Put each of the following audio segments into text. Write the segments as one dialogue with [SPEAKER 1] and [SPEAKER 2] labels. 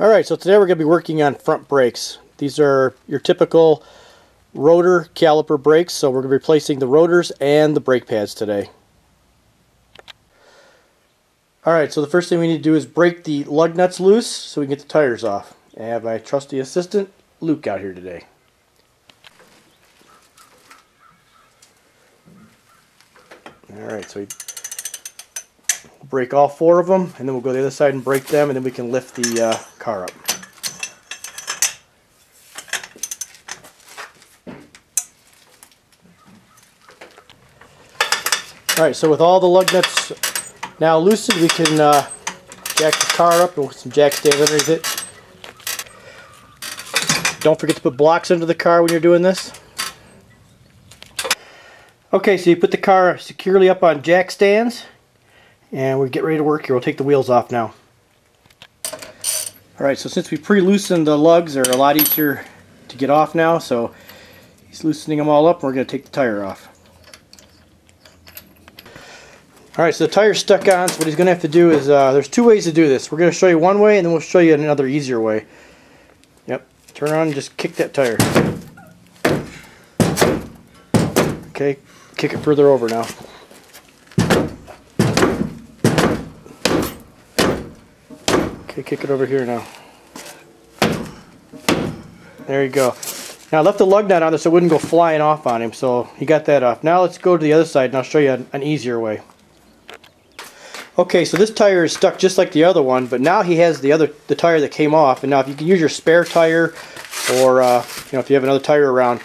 [SPEAKER 1] Alright, so today we're going to be working on front brakes. These are your typical rotor caliper brakes, so we're going to be replacing the rotors and the brake pads today. Alright, so the first thing we need to do is break the lug nuts loose so we can get the tires off. I have my trusty assistant, Luke, out here today. Alright, so we break all four of them, and then we'll go the other side and break them, and then we can lift the uh, car up. Alright, so with all the lug nuts now loosened, we can uh, jack the car up with some jack stands underneath it. Don't forget to put blocks under the car when you're doing this. Okay, so you put the car securely up on jack stands and we get ready to work here. We'll take the wheels off now. Alright, so since we pre-loosened the lugs, they're a lot easier to get off now, so he's loosening them all up and we're going to take the tire off. Alright, so the tire's stuck on, so what he's going to have to do is, uh, there's two ways to do this. We're going to show you one way and then we'll show you another easier way. Yep, turn on and just kick that tire. Okay, kick it further over now. Okay, kick it over here now. There you go. Now I left the lug nut on there so it wouldn't go flying off on him, so he got that off. Now let's go to the other side and I'll show you an, an easier way. Okay, so this tire is stuck just like the other one, but now he has the other the tire that came off. And now if you can use your spare tire, or uh, you know if you have another tire around,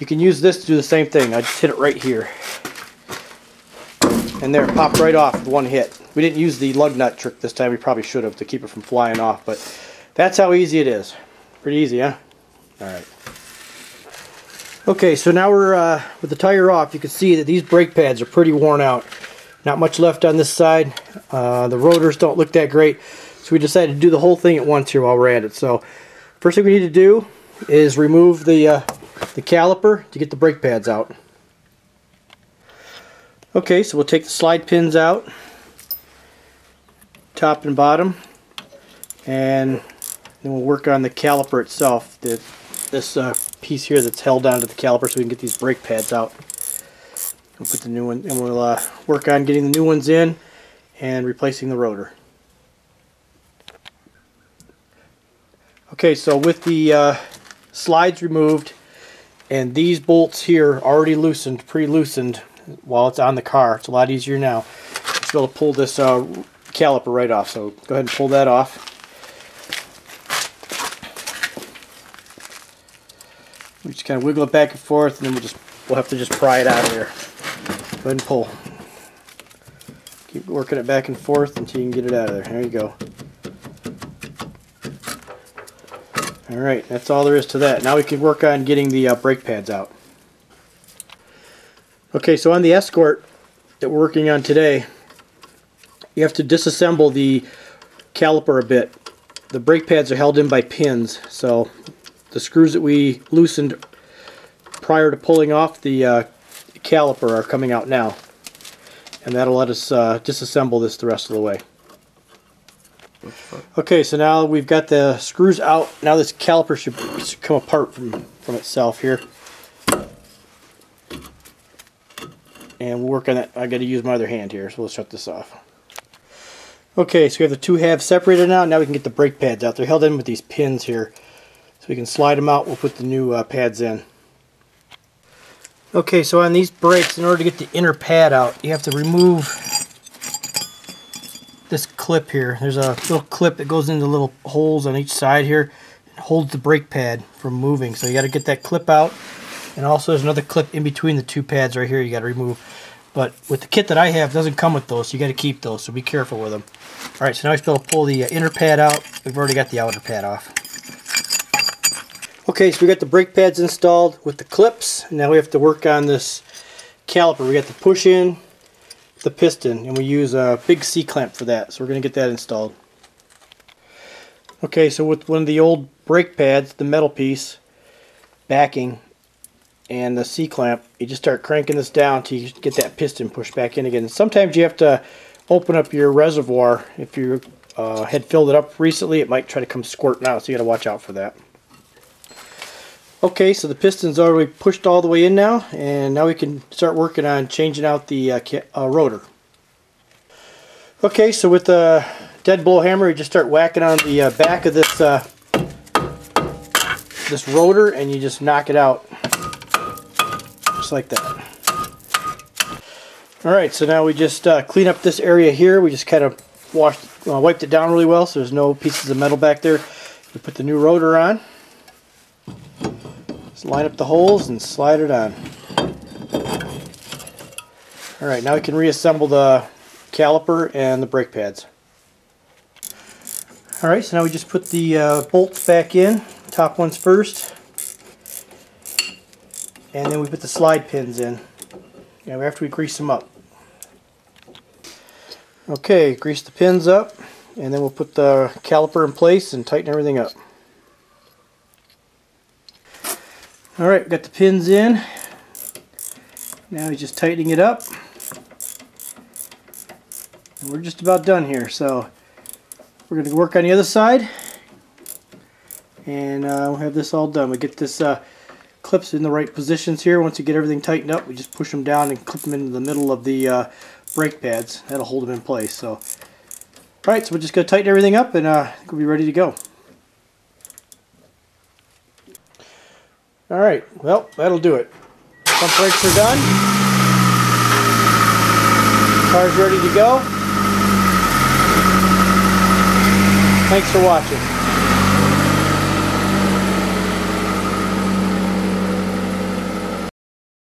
[SPEAKER 1] you can use this to do the same thing. I just hit it right here, and there, it popped right off with one hit. We didn't use the lug nut trick this time. We probably should have to keep it from flying off, but that's how easy it is. Pretty easy, huh? All right. Okay, so now we're uh, with the tire off. You can see that these brake pads are pretty worn out. Not much left on this side. Uh, the rotors don't look that great, so we decided to do the whole thing at once here while we're at it. So, first thing we need to do is remove the uh, the caliper to get the brake pads out. Okay, so we'll take the slide pins out top and bottom and then we'll work on the caliper itself the, this uh, piece here that's held onto the caliper so we can get these brake pads out. We'll put the new one and we'll uh, work on getting the new ones in and replacing the rotor. Okay so with the uh, slides removed and these bolts here already loosened pre-loosened while it's on the car it's a lot easier now to be able to pull this uh, caliper right off. So go ahead and pull that off. We just kind of wiggle it back and forth, and then we'll just we'll have to just pry it out of there. Go ahead and pull. Keep working it back and forth until you can get it out of there. There you go. Alright, that's all there is to that. Now we can work on getting the uh, brake pads out. Okay, so on the Escort that we're working on today, you have to disassemble the caliper a bit. The brake pads are held in by pins, so the screws that we loosened prior to pulling off the uh, caliper are coming out now. And that'll let us uh, disassemble this the rest of the way. Okay, so now we've got the screws out. Now this caliper should, come apart from, from itself here. And work on that. I got to use my other hand here, so let's shut this off. Okay, so we have the two halves separated now. Now we can get the brake pads out. They're held in with these pins here. So we can slide them out. We'll put the new uh, pads in. Okay, so on these brakes, in order to get the inner pad out, you have to remove this clip here. There's a little clip that goes into little holes on each side here. It holds the brake pad from moving. So you got to get that clip out. And also there's another clip in between the two pads right here you got to remove. But with the kit that I have, doesn't come with those, so you got to keep those, so be careful with them. Alright, so now we're to pull the uh, inner pad out. We've already got the outer pad off. Okay, so we got the brake pads installed with the clips. Now we have to work on this caliper. We got the push in, the piston, and we use a big C-clamp for that. So we're going to get that installed. Okay, so with one of the old brake pads, the metal piece, backing, and the C-clamp, you just start cranking this down you get that piston pushed back in again. Sometimes you have to open up your reservoir if you're uh, had filled it up recently. It might try to come squirting out, so you got to watch out for that. Okay, so the piston's already pushed all the way in now, and now we can start working on changing out the uh, uh, rotor. Okay, so with the dead blow hammer, you just start whacking on the uh, back of this uh, this rotor, and you just knock it out, like that. All right, so now we just uh, clean up this area here. We just kind of washed, uh, wiped it down really well, so there's no pieces of metal back there. We put the new rotor on. Just line up the holes and slide it on. All right, now we can reassemble the caliper and the brake pads. All right, so now we just put the uh, bolts back in, top ones first, and then we put the slide pins in. After we grease them up. Okay, grease the pins up, and then we'll put the caliper in place and tighten everything up. Alright, got the pins in. Now he's just tightening it up. And we're just about done here, so we're going to work on the other side. And uh, we'll have this all done. We get this uh, clips in the right positions here. Once you get everything tightened up, we just push them down and clip them into the middle of the uh, brake pads. That'll hold them in place. So, Alright, so we're just going to tighten everything up and uh, we'll be ready to go. Alright, well, that'll do it. Pump brakes are done. Car's ready to go. Thanks for watching.